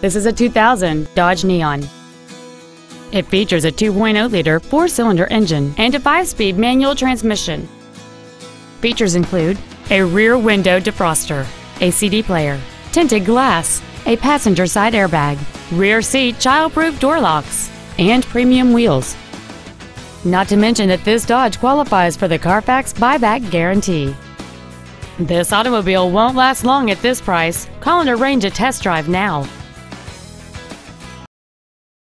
This is a 2000 Dodge Neon. It features a 2.0-liter four-cylinder engine and a five-speed manual transmission. Features include a rear window defroster, a CD player, tinted glass, a passenger side airbag, rear seat child-proof door locks, and premium wheels. Not to mention that this Dodge qualifies for the Carfax buyback guarantee. This automobile won't last long at this price. Call and arrange a test drive now.